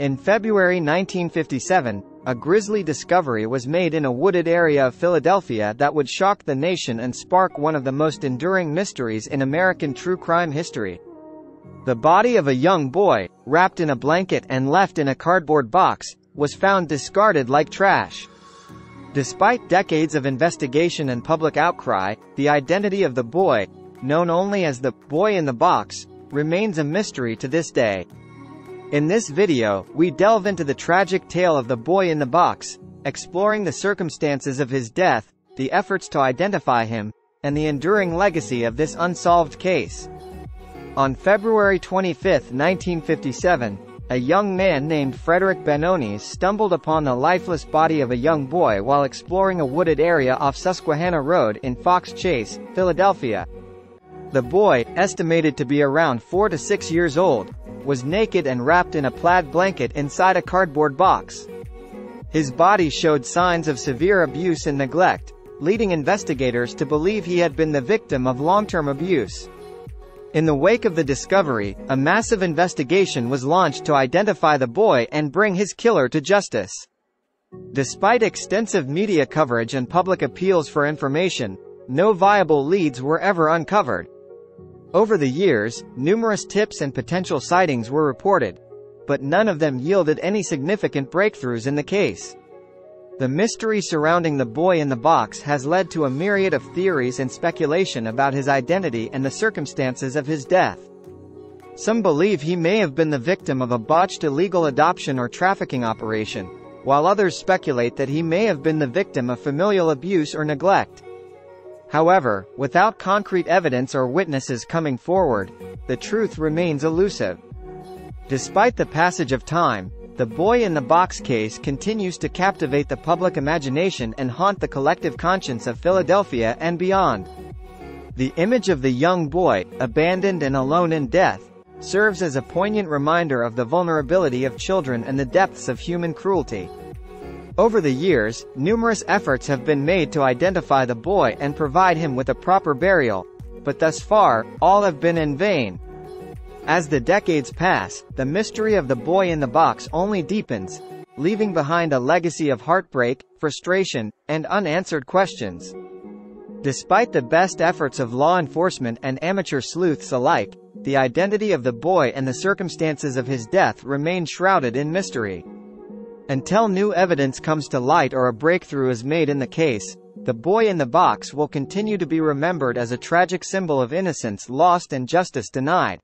In February 1957, a grisly discovery was made in a wooded area of Philadelphia that would shock the nation and spark one of the most enduring mysteries in American true crime history. The body of a young boy, wrapped in a blanket and left in a cardboard box, was found discarded like trash. Despite decades of investigation and public outcry, the identity of the boy, known only as the boy in the box, remains a mystery to this day. In this video, we delve into the tragic tale of the boy in the box, exploring the circumstances of his death, the efforts to identify him, and the enduring legacy of this unsolved case. On February 25, 1957, a young man named Frederick Benoni stumbled upon the lifeless body of a young boy while exploring a wooded area off Susquehanna Road in Fox Chase, Philadelphia. The boy, estimated to be around 4 to 6 years old, was naked and wrapped in a plaid blanket inside a cardboard box. His body showed signs of severe abuse and neglect, leading investigators to believe he had been the victim of long-term abuse. In the wake of the discovery, a massive investigation was launched to identify the boy and bring his killer to justice. Despite extensive media coverage and public appeals for information, no viable leads were ever uncovered. Over the years, numerous tips and potential sightings were reported, but none of them yielded any significant breakthroughs in the case. The mystery surrounding the boy in the box has led to a myriad of theories and speculation about his identity and the circumstances of his death. Some believe he may have been the victim of a botched illegal adoption or trafficking operation, while others speculate that he may have been the victim of familial abuse or neglect. However, without concrete evidence or witnesses coming forward, the truth remains elusive. Despite the passage of time, the boy in the box case continues to captivate the public imagination and haunt the collective conscience of Philadelphia and beyond. The image of the young boy, abandoned and alone in death, serves as a poignant reminder of the vulnerability of children and the depths of human cruelty. Over the years, numerous efforts have been made to identify the boy and provide him with a proper burial, but thus far, all have been in vain. As the decades pass, the mystery of the boy in the box only deepens, leaving behind a legacy of heartbreak, frustration, and unanswered questions. Despite the best efforts of law enforcement and amateur sleuths alike, the identity of the boy and the circumstances of his death remain shrouded in mystery. Until new evidence comes to light or a breakthrough is made in the case, the boy in the box will continue to be remembered as a tragic symbol of innocence lost and justice denied.